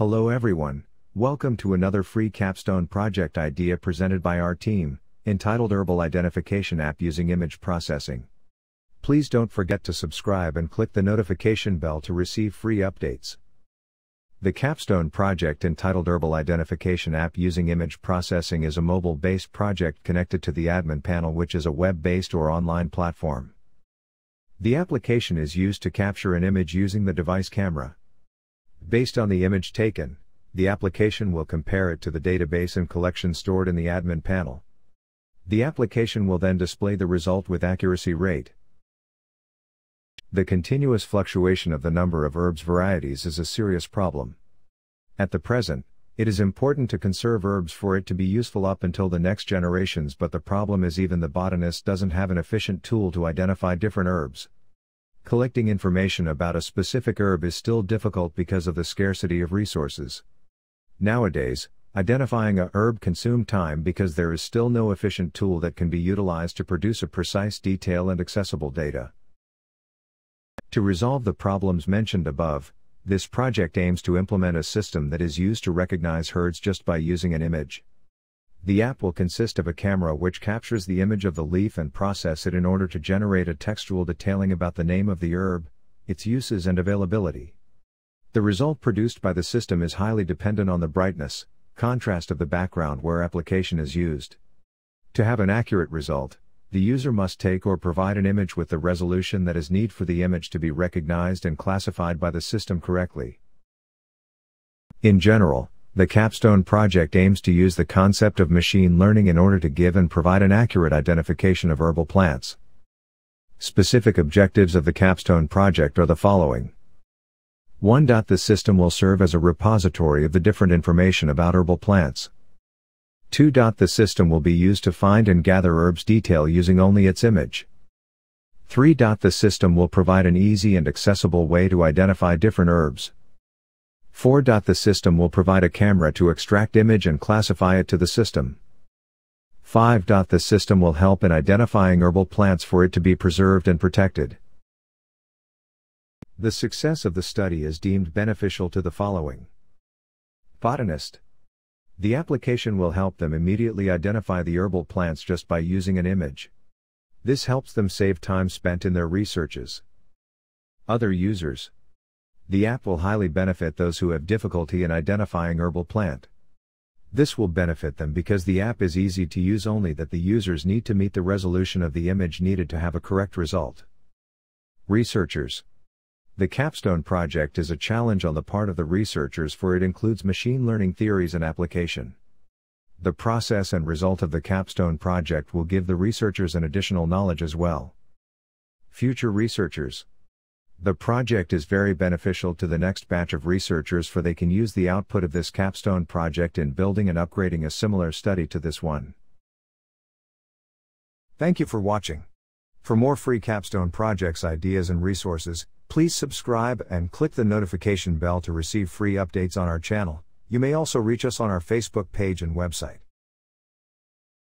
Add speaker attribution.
Speaker 1: Hello everyone, welcome to another free capstone project idea presented by our team, entitled Herbal Identification App Using Image Processing. Please don't forget to subscribe and click the notification bell to receive free updates. The capstone project entitled Herbal Identification App Using Image Processing is a mobile based project connected to the admin panel, which is a web based or online platform. The application is used to capture an image using the device camera. Based on the image taken, the application will compare it to the database and collection stored in the admin panel. The application will then display the result with accuracy rate. The continuous fluctuation of the number of herbs varieties is a serious problem. At the present, it is important to conserve herbs for it to be useful up until the next generations, but the problem is even the botanist doesn't have an efficient tool to identify different herbs. Collecting information about a specific herb is still difficult because of the scarcity of resources. Nowadays, identifying a herb consumes time because there is still no efficient tool that can be utilized to produce a precise detail and accessible data. To resolve the problems mentioned above, this project aims to implement a system that is used to recognize herds just by using an image. The app will consist of a camera which captures the image of the leaf and process it in order to generate a textual detailing about the name of the herb, its uses and availability. The result produced by the system is highly dependent on the brightness, contrast of the background where application is used. To have an accurate result, the user must take or provide an image with the resolution that is needed for the image to be recognized and classified by the system correctly. In general, the Capstone project aims to use the concept of machine learning in order to give and provide an accurate identification of herbal plants. Specific objectives of the Capstone project are the following. 1. The system will serve as a repository of the different information about herbal plants. 2. The system will be used to find and gather herbs detail using only its image. 3. The system will provide an easy and accessible way to identify different herbs. 4. The system will provide a camera to extract image and classify it to the system. 5. The system will help in identifying herbal plants for it to be preserved and protected. The success of the study is deemed beneficial to the following. Botanist. The application will help them immediately identify the herbal plants just by using an image. This helps them save time spent in their researches. Other users. The app will highly benefit those who have difficulty in identifying herbal plant. This will benefit them because the app is easy to use only that the users need to meet the resolution of the image needed to have a correct result. Researchers The Capstone project is a challenge on the part of the researchers for it includes machine learning theories and application. The process and result of the Capstone project will give the researchers an additional knowledge as well. Future researchers the project is very beneficial to the next batch of researchers for they can use the output of this capstone project in building and upgrading a similar study to this one. Thank you for watching. For more free capstone projects ideas and resources, please subscribe and click the notification bell to receive free updates on our channel. You may also reach us on our Facebook page and website.